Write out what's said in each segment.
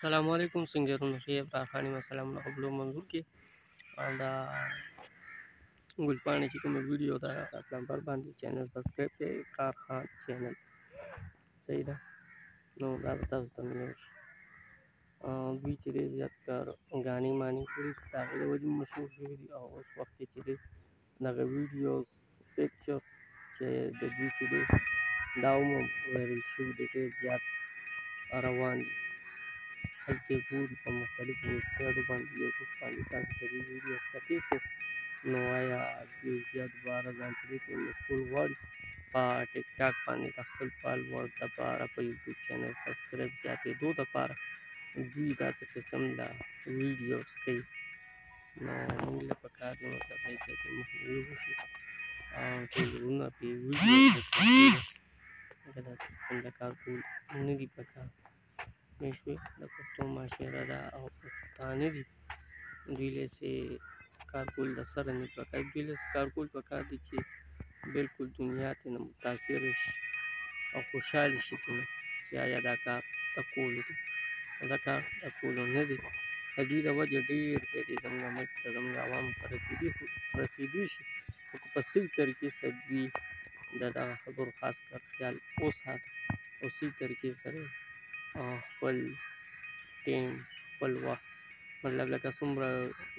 سلام علیکم څنګه یې شي ابرار خان ما سلام نه قبول منظور کې دا ګل پاڼې چې کوم ویډیو دا پلمبر باندې چینل سبسکرایب کړئ ابرار خان چینل صحیح ده نو دا به تاسو ته ملو شي دوی چې دی زیات کار ګانې مانې کړي د هغې له وجې مشهور شوي دي او اوس وخت کې چې دی دغه ویډیو پکچر چې د دوی چې دی دا هم وایرل شوي دی ډېر زیات روان دي خلک یې ګوري په مختلفو ویبسایټو باندې یوټیوب باندې تاسو د دې ویډیو کتې شئ نو آیا ډېر زیات باره ځان چې دی کوم مشغول غواړي په ټیک ټاک باندې د خپل فالوورز دپاره په یوټیوب چینل سبسکرایب زیاتېدو دپاره دوی داسې قسم له ویډیوز کوي نو موږ له پکار دی نو تاسو یې چې مخنیوي وشي او چې زړونه پې وځي دا څنګه کار کول نه دي پکار نو شوي د پښتو معاشره ده او پښتانه دي دوی له چې کار کول د سره نه پکار دوی له کار کول پکار دي چې بالکل دنیا ته نه متاثر شي او خوشاله شي چې آیا دا کار د کولو دی دا کار د کولو نه دی د دې د وجې ډېر دی دی زموږ ملک ته زموږ عوام ته رسېدي خو رسېدي شي خو که په صحیح طریقې سره دوی د دغه خبرو خاص کر خیال وساتي او صحیح طریقې سره خپل ټیم خپل وخت مطلب لکه څومره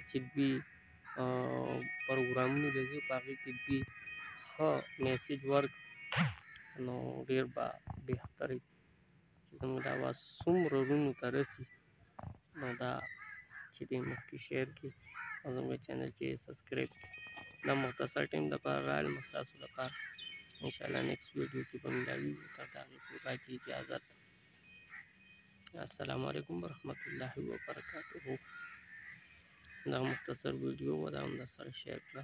چې دوی پروګرامونه د دې پاغې کې دي ښه میسج ورک نو ډیر با بهتر چې زموږ د اواز څومره رونو ته رسي نو دا چې دې مخکې شیر کې او زموږ چینل کې سبسکرایب دا مختصر ټیم د پر رال مساسو د پر انشاءالله نیکسټ ویډیو کې به ملاوي تر دا کې باقي اجازه السلام علیکم ورحمت الله وبرکاته دا مختصر ویډیو و دا هم د سره شیر کړه